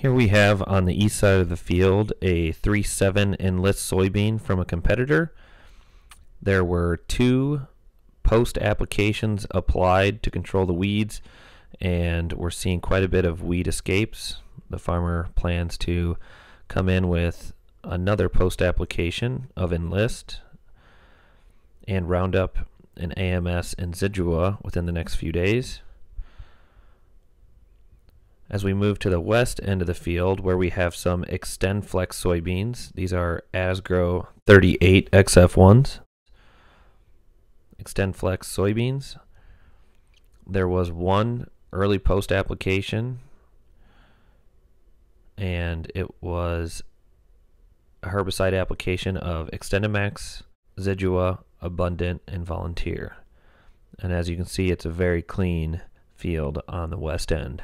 Here we have on the east side of the field a 3-7 enlist soybean from a competitor. There were two post applications applied to control the weeds and we're seeing quite a bit of weed escapes. The farmer plans to come in with another post application of enlist and Roundup and AMS and Zidua within the next few days. As we move to the west end of the field where we have some XtendFlex soybeans, these are Asgrow 38 XF1s. XtendFlex soybeans. There was one early post application and it was a herbicide application of XtendiMax, Zidua, Abundit, and Volunteer. And as you can see, it's a very clean field on the west end.